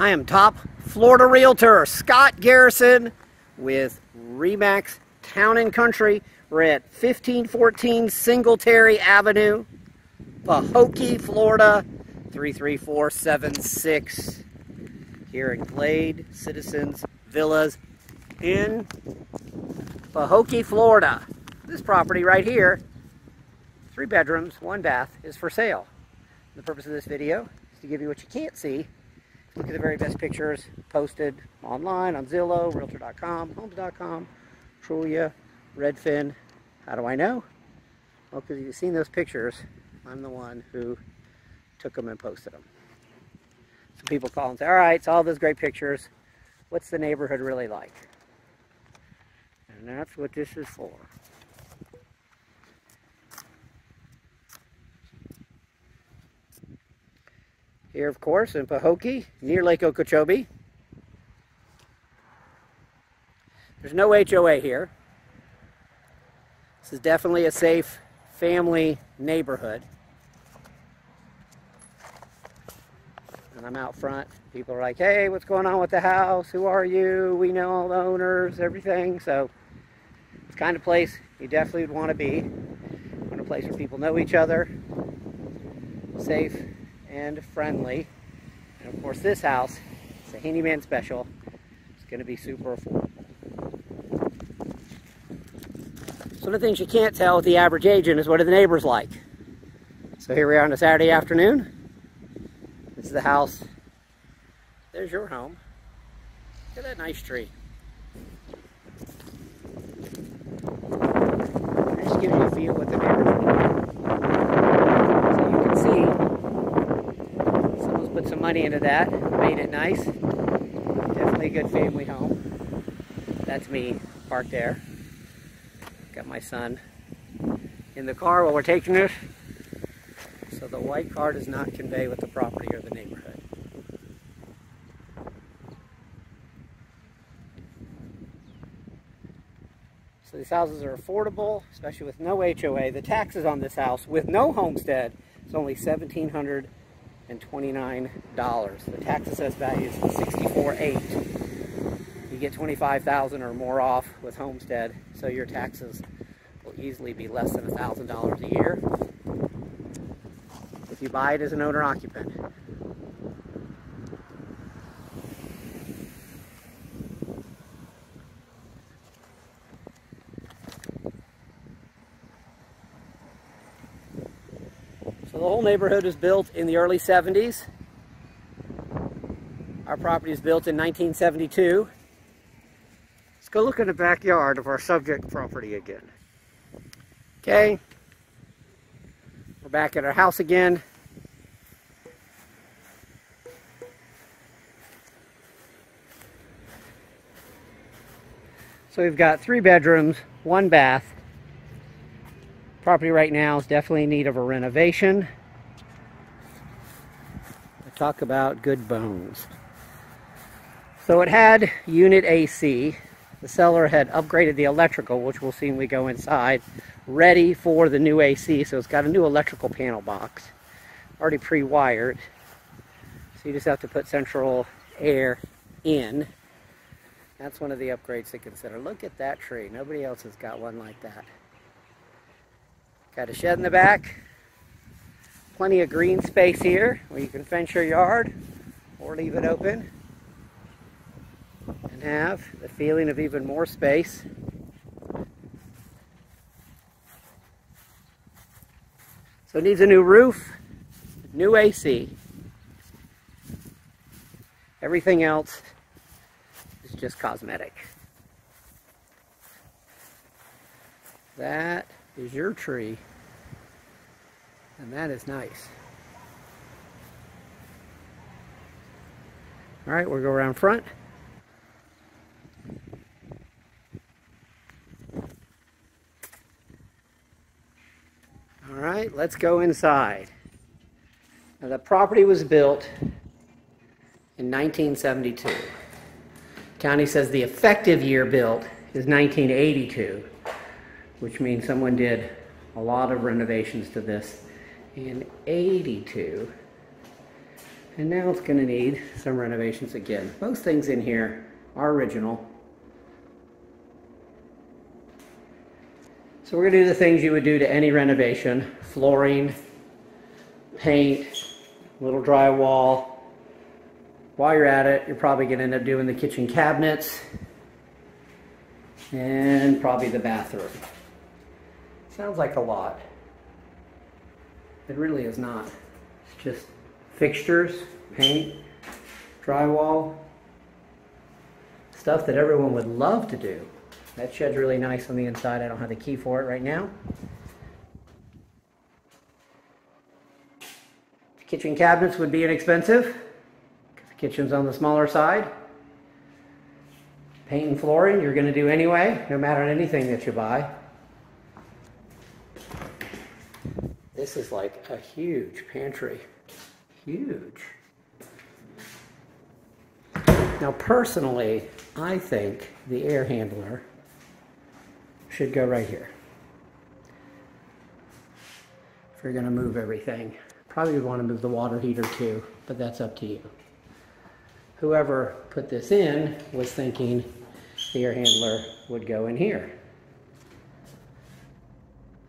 I am top Florida realtor Scott Garrison with Remax Town and Country. We're at 1514 Singletary Avenue, Pahokee, Florida 33476 here in Glades Citizens Villas in Pahokee, Florida. This property right here, three bedrooms, one bath, is for sale. The purpose of this video is to give you what you can't see. Look at the very best pictures posted online on Zillow, Realtor.com, Homes.com, Trulia, Redfin. How do I know? Well, because you've seen those pictures, I'm the one who took them and posted them. So people call and say, all right, it's all those great pictures. What's the neighborhood really like? And that's what this is for. Here, of course, in Pahokee, near Lake Okeechobee. There's no HOA here. This is definitely a safe family neighborhood. And I'm out front. People are like, hey, what's going on with the house? Who are you? We know all the owners, everything. So it's kind of place you definitely would want to be. Want a place where people know each other, safe, and friendly. And of course this house, it's a handyman special. It's going to be super affordable. Some of the things you can't tell with the average agent is what are the neighbors like. So here we are on a Saturday afternoon. This is the house. There's your home. Look at that nice tree. Just gives you a feel what the neighbors are. So you can see put some money into that, made it nice. Definitely a good family home. That's me parked there. Got my son in the car while we're taking it. So the white car does not convey with the property or the neighborhood. So these houses are affordable, especially with no HOA. The taxes on this house with no homestead is only 1700 and $29. The tax assessed value is 64.8. You get 25,000 or more off with homestead, so your taxes will easily be less than $1,000 a year if you buy it as an owner occupant. The whole neighborhood was built in the early 70s. Our property was built in 1972. Let's go look in the backyard of our subject property again. Okay. We're back at our house again. So we've got three bedrooms, one bath, Property right now is definitely in need of a renovation. Talk about good bones. So it had unit AC. The seller had upgraded the electrical, which we'll see when we go inside, ready for the new AC. So it's got a new electrical panel box, already pre-wired. So you just have to put central air in. That's one of the upgrades to consider. Look at that tree. Nobody else has got one like that. Got a shed in the back. Plenty of green space here where you can fence your yard or leave it open and have the feeling of even more space. So it needs a new roof, new AC. Everything else is just cosmetic. That is your tree. And that is nice. All right, we'll go around front. All right, let's go inside. Now, the property was built in 1972. County says the effective year built is 1982 which means someone did a lot of renovations to this in 82. And now it's gonna need some renovations again. Most things in here are original. So we're gonna do the things you would do to any renovation. Flooring, paint, little drywall. While you're at it, you're probably gonna end up doing the kitchen cabinets and probably the bathroom. Sounds like a lot. It really is not. It's just fixtures, paint, drywall, stuff that everyone would love to do. That shed's really nice on the inside. I don't have the key for it right now. Kitchen cabinets would be inexpensive. Because the kitchen's on the smaller side. Paint and flooring you're going to do anyway, no matter anything that you buy. This is like a huge pantry. Huge. Now personally, I think the air handler should go right here. If you're going to move everything. Probably would want to move the water heater too, but that's up to you. Whoever put this in was thinking the air handler would go in here.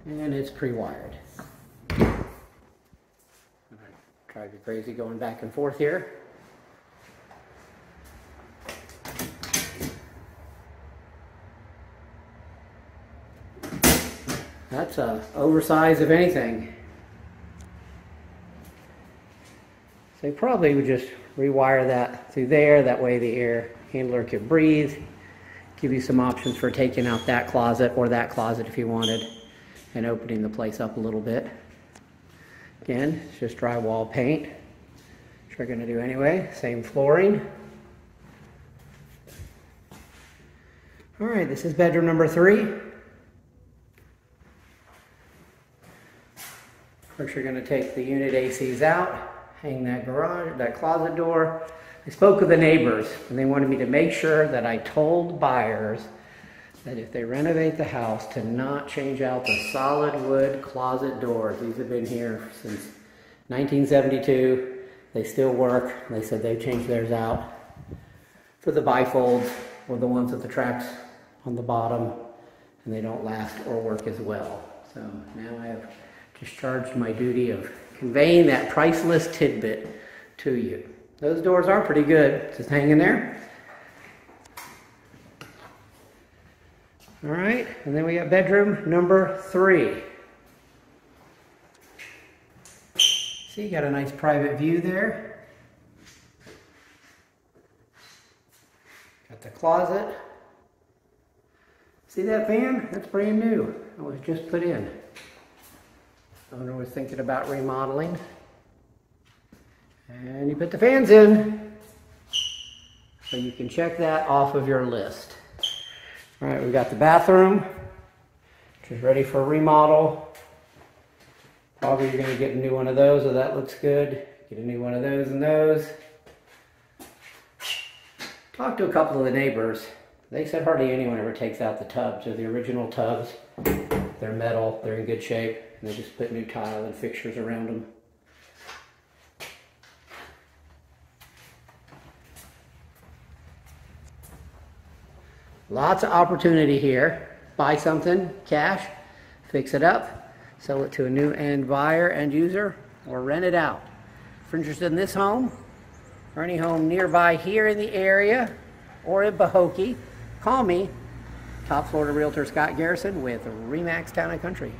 And it's pre-wired. Drive you crazy going back and forth here. That's a oversize of anything. So you probably would just rewire that through there. That way the air handler could breathe. Give you some options for taking out that closet or that closet if you wanted and opening the place up a little bit. Again, it's just drywall paint, which we're going to do anyway. Same flooring. All right, this is bedroom number three. Of course, you're going to take the unit ACs out hang that garage, that closet door. I spoke with the neighbors and they wanted me to make sure that I told buyers that if they renovate the house to not change out the solid wood closet doors. These have been here since 1972. They still work. They said they've changed theirs out for the bifolds or the ones with the tracks on the bottom and they don't last or work as well. So now I have discharged my duty of conveying that priceless tidbit to you. Those doors are pretty good. Just hanging there. All right, and then we got bedroom number three. See, you got a nice private view there. Got the closet. See that fan? That's brand new. It was just put in. Owner was thinking about remodeling. And you put the fans in. So you can check that off of your list. All right, we've got the bathroom, which is ready for a remodel. Probably you're gonna get a new one of those, so that looks good. Get a new one of those and those. Talked to a couple of the neighbors. They said hardly anyone ever takes out the tubs. They're the original tubs. They're metal, they're in good shape. And they just put new tile and fixtures around them. Lots of opportunity here. Buy something, cash, fix it up, sell it to a new end buyer, end user, or rent it out. If you're interested in this home, or any home nearby here in the area, or in Pahokee, call me, Top Florida Realtor Scott Garrison with Remax Town and Country.